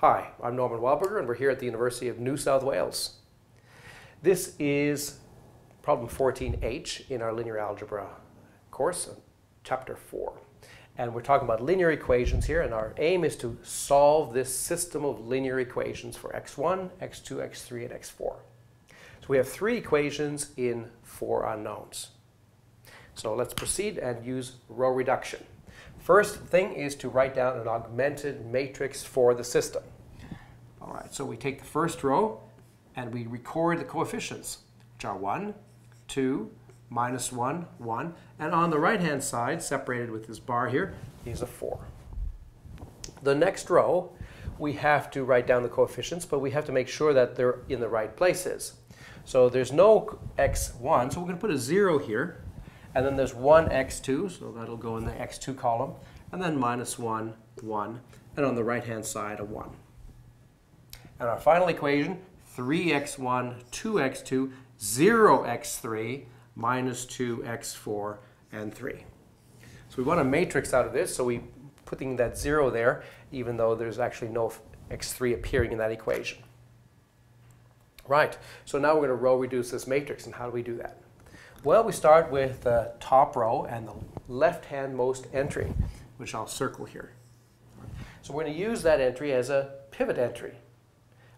Hi, I'm Norman Wildberger and we're here at the University of New South Wales. This is problem 14H in our linear algebra course, chapter 4. And we're talking about linear equations here and our aim is to solve this system of linear equations for x1, x2, x3, and x4. So we have three equations in four unknowns. So let's proceed and use row reduction. First thing is to write down an augmented matrix for the system. All right, so we take the first row and we record the coefficients, which are 1, 2, minus 1, 1. And on the right-hand side, separated with this bar here, is a 4. The next row, we have to write down the coefficients, but we have to make sure that they're in the right places. So there's no x1, so we're going to put a 0 here. And then there's 1 x2, so that'll go in the x2 column. And then minus 1, 1. And on the right-hand side, a 1. And our final equation, 3x1, 2x2, 0x3, minus 2x4, and 3. So we want a matrix out of this, so we putting that 0 there, even though there's actually no x3 appearing in that equation. Right, so now we're going to row reduce this matrix, and how do we do that? Well, we start with the top row and the left-hand most entry, which I'll circle here. So we're going to use that entry as a pivot entry,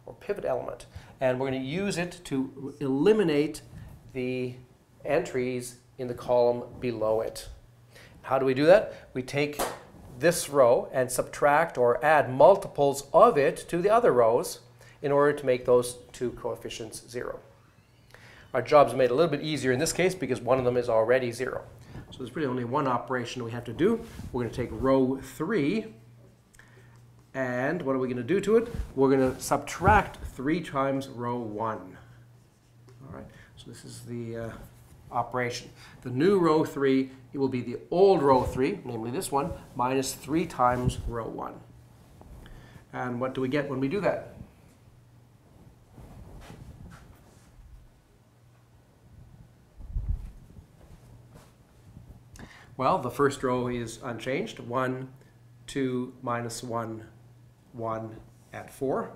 or pivot element, and we're going to use it to eliminate the entries in the column below it. How do we do that? We take this row and subtract or add multiples of it to the other rows in order to make those two coefficients zero. Our job's made a little bit easier in this case because one of them is already zero. So there's really only one operation we have to do. We're going to take row 3 and what are we going to do to it? We're going to subtract 3 times row 1. All right, so this is the uh, operation. The new row 3, it will be the old row 3, namely this one, minus 3 times row 1. And what do we get when we do that? Well, the first row is unchanged. 1, 2, minus 1, 1, at 4.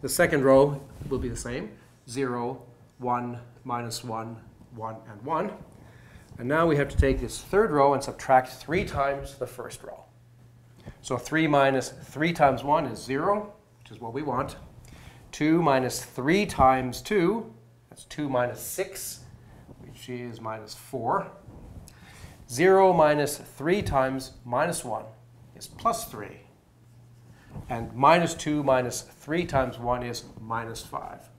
The second row will be the same. 0, 1, minus 1, 1, and 1. And now we have to take this third row and subtract 3 times the first row. So 3 minus 3 times 1 is 0, which is what we want. 2 minus 3 times 2, that's 2 minus 6, which is minus 4. 0 minus 3 times minus 1 is plus 3. And minus 2 minus 3 times 1 is minus 5.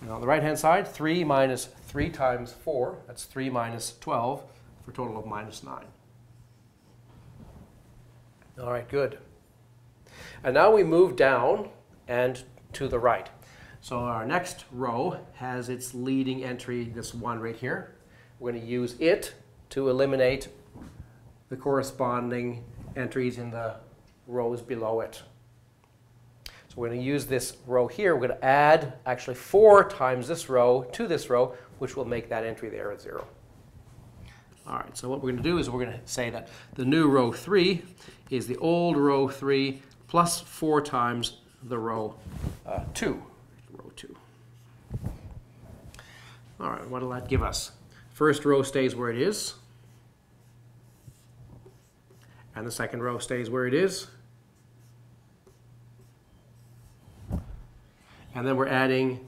And on the right-hand side, 3 minus 3 times 4, that's 3 minus 12, for a total of minus 9. All right, good. And now we move down and to the right. So our next row has its leading entry, this one right here. We're going to use it to eliminate the corresponding entries in the rows below it. So we're going to use this row here. We're going to add actually 4 times this row to this row, which will make that entry there at 0. All right, so what we're going to do is we're going to say that the new row 3 is the old row 3 plus 4 times the row uh, 2. Row 2. All right, what will that give us? First row stays where it is. And the second row stays where it is. And then we're adding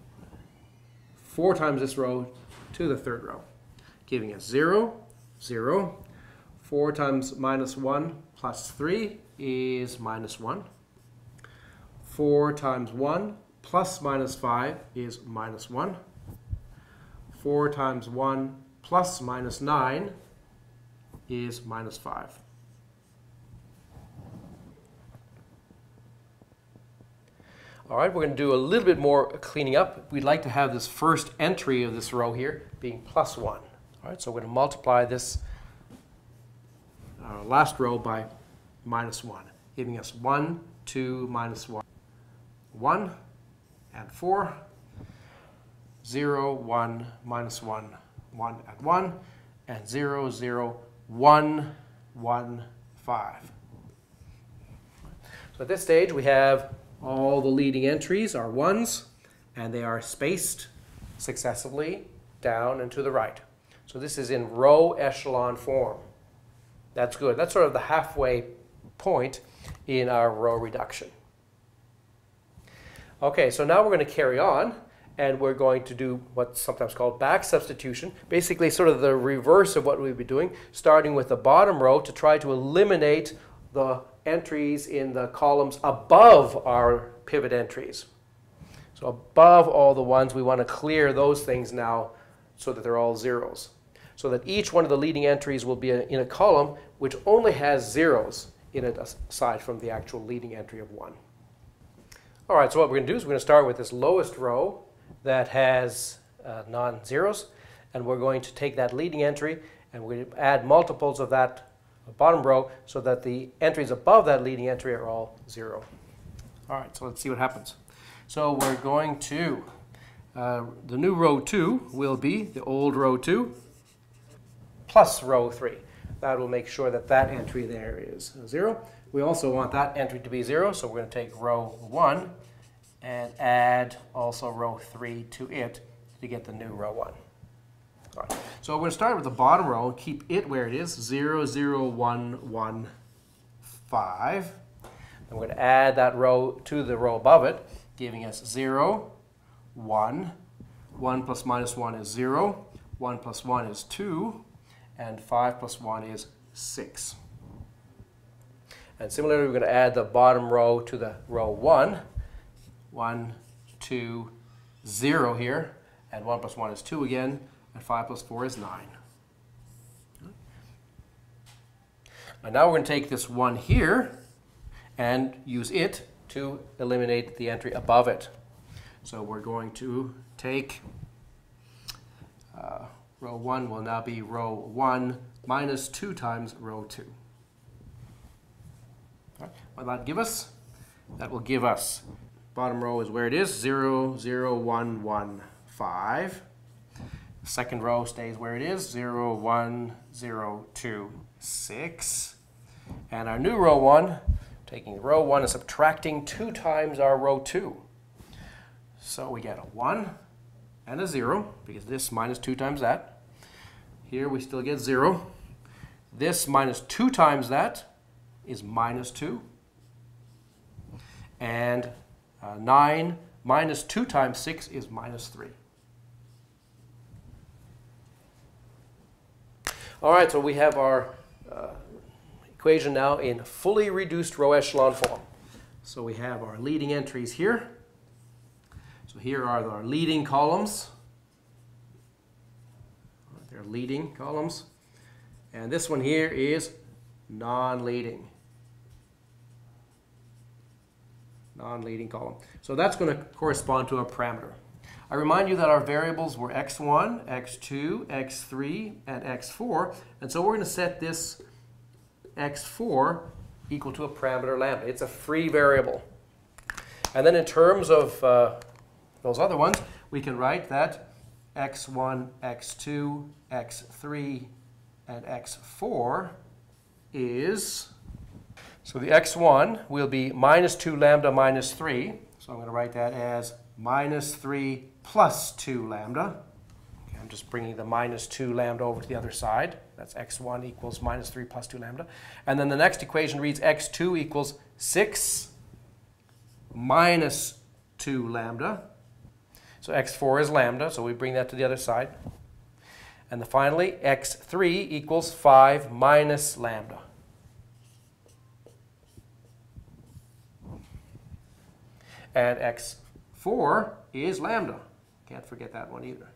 4 times this row to the third row, giving us 0, 0. 4 times minus 1 plus 3 is minus 1. 4 times 1 plus minus 5 is minus 1. 4 times 1 plus minus 9 is minus 5. All right, we're going to do a little bit more cleaning up. We'd like to have this first entry of this row here being plus 1. All right, so we're going to multiply this uh, last row by minus 1, giving us 1, 2, minus 1, 1, and 4, 0, 1, minus 1, 1 and 1, and 0, 0, 1, 1, 5. So at this stage, we have all the leading entries are ones, and they are spaced successively down and to the right. So this is in row echelon form. That's good. That's sort of the halfway point in our row reduction. Okay, so now we're going to carry on and we're going to do what's sometimes called back substitution, basically sort of the reverse of what we've been doing, starting with the bottom row to try to eliminate the entries in the columns above our pivot entries. So above all the ones, we want to clear those things now so that they're all zeros. So that each one of the leading entries will be in a column which only has zeros in it aside from the actual leading entry of 1. All right, so what we're going to do is we're going to start with this lowest row that has uh, non-zeros, and we're going to take that leading entry and to add multiples of that bottom row so that the entries above that leading entry are all 0. All right, so let's see what happens. So we're going to, uh, the new row 2 will be the old row 2 plus row 3. That will make sure that that entry there is 0. We also want that entry to be 0, so we're going to take row 1 and add also row 3 to it to get the new row 1. All right. So we're going to start with the bottom row and keep it where it is, 0, 0, 1, 1, 5. And we're going to add that row to the row above it, giving us 0, 1, 1 plus minus 1 is 0, 1 plus 1 is 2, and 5 plus 1 is 6. And similarly, we're going to add the bottom row to the row 1. 1, 2, 0 here, and 1 plus 1 is 2 again, and 5 plus 4 is 9. And now we're going to take this 1 here and use it to eliminate the entry above it. So we're going to take uh, row 1 will now be row 1 minus 2 times row 2. Right. What that give us? That will give us Bottom row is where it is, 0, 0, 1, 1, 5. Second row stays where it is, 0, 1, 0, 2, 6. And our new row 1, taking row 1 and subtracting 2 times our row 2. So we get a 1 and a 0, because this minus 2 times that. Here we still get 0. This minus 2 times that is minus 2. And uh, 9 minus 2 times 6 is minus 3. All right, so we have our uh, equation now in fully reduced row echelon form. So we have our leading entries here. So here are our leading columns. They're leading columns. And this one here is non-leading. Non-leading column. So that's going to correspond to a parameter. I remind you that our variables were x1, x2, x3, and x4. And so we're going to set this x4 equal to a parameter lambda. It's a free variable. And then in terms of uh, those other ones, we can write that x1, x2, x3, and x4 is so the x1 will be minus 2 lambda minus 3. So I'm going to write that as minus 3 plus 2 lambda. Okay, I'm just bringing the minus 2 lambda over to the other side. That's x1 equals minus 3 plus 2 lambda. And then the next equation reads x2 equals 6 minus 2 lambda. So x4 is lambda, so we bring that to the other side. And then finally, x3 equals 5 minus lambda. And x4 is lambda. Can't forget that one either.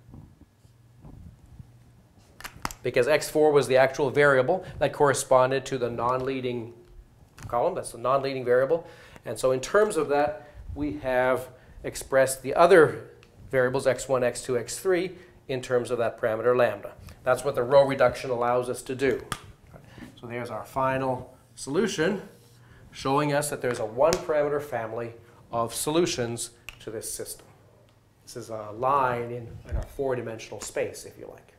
Because x4 was the actual variable that corresponded to the non-leading column. That's the non-leading variable. And so in terms of that, we have expressed the other variables, x1, x2, x3, in terms of that parameter lambda. That's what the row reduction allows us to do. So there's our final solution showing us that there's a one parameter family of solutions to this system. This is a line in, in a four-dimensional space, if you like.